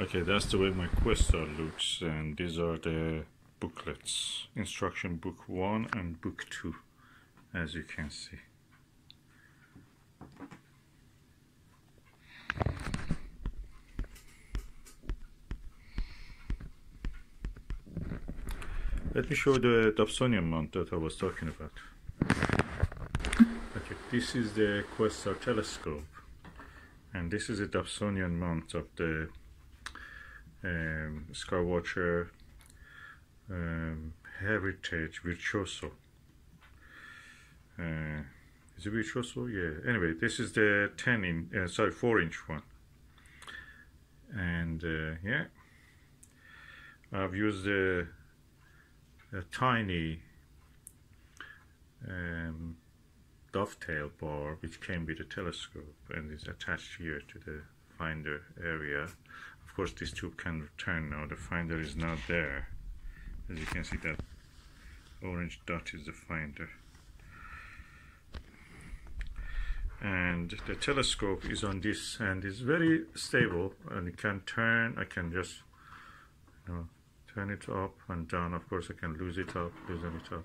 Okay, that's the way my Questar looks, and these are the booklets. Instruction book 1 and book 2, as you can see. Let me show the Dobsonian mount that I was talking about. Okay, this is the Questar telescope, and this is a Dobsonian mount of the um, Skywatcher um, Heritage Virtuoso. Uh, is it Virtuoso? Yeah. Anyway, this is the 10 in, uh, sorry, 4 inch one. And uh, yeah, I've used a, a tiny um, dovetail bar which came with a telescope and is attached here to the finder area of course this tube can turn now. The finder is not there. As you can see that orange dot is the finder. And the telescope is on this and it's very stable and it can turn. I can just you know turn it up and down. Of course I can lose it up loosen it up.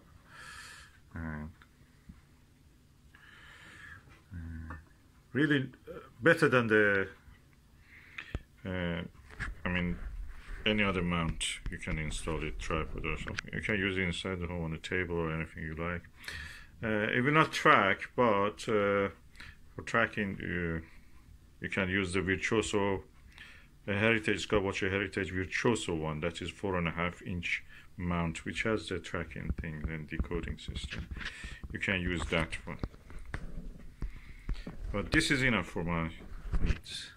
And uh, really uh, better than the uh, any other mount you can install it tripod or something you. Can use it inside the home on the table or anything you like. Uh, it will not track but uh, for tracking you, can use the virtuoso a heritage Skywatcher heritage virtuoso one that is four and a half inch mount which has the tracking thing and decoding system. You can use that one. But this is enough for my needs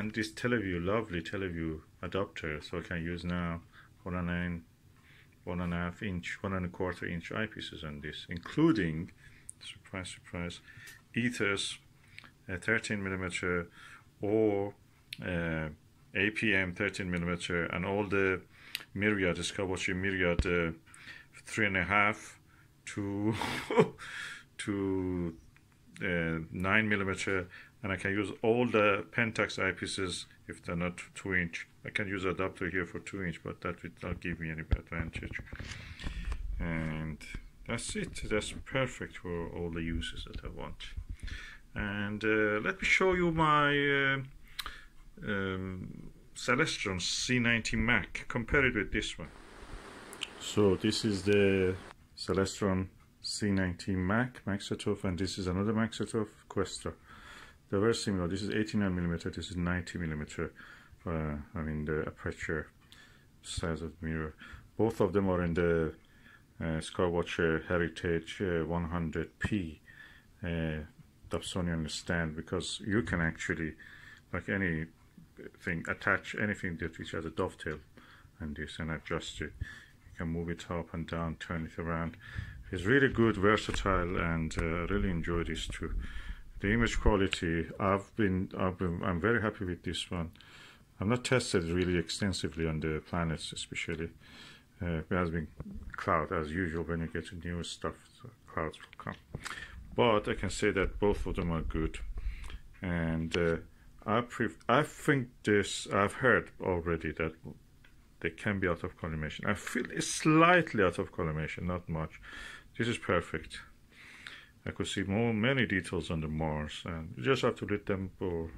and this TeleVue lovely TeleVue adapter so I can use now one and nine one and a half inch one and a quarter inch eyepieces on this including surprise surprise Ethos uh, 13 millimeter or uh, APM 13 millimeter and all the myriad Skywatcher myriad uh, three and a half to to uh, nine millimeter and I can use all the Pentax eyepieces if they're not 2 inch. I can use adapter here for 2 inch, but that will not give me any advantage. And that's it. That's perfect for all the uses that I want. And uh, let me show you my uh, um, Celestron C90 Mak. Compare it with this one. So this is the Celestron C90 Mak Maksutov, and this is another Maksutov Questar they're very similar. This is 89 millimeter. This is 90 millimeter. Uh, I mean the aperture size of the mirror. Both of them are in the uh, Skywatcher Heritage uh, 100p uh, Dobsonian stand because you can actually, like anything, attach anything that which has a dovetail and this and adjust it. You can move it up and down, turn it around. It's really good, versatile, and uh, really enjoy this too the image quality I've been, I've been I'm very happy with this one. I've not tested really extensively on the planets especially. Uh, it has been cloud as usual when you get new stuff clouds will come. But I can say that both of them are good. And uh, I, I think this I've heard already that they can be out of collimation. I feel it's slightly out of collimation not much. This is perfect I could see more many details on the Mars and you just have to let them for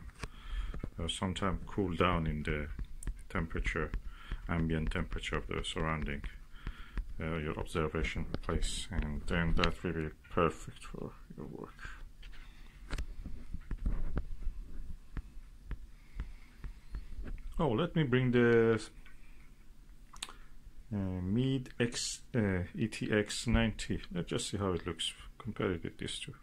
uh, sometime cool down in the temperature ambient temperature of the surrounding uh, your observation place and then that will be perfect for your work. Oh let me bring the uh, Meade X uh, ETX 90 let's just see how it looks. Compare it with these two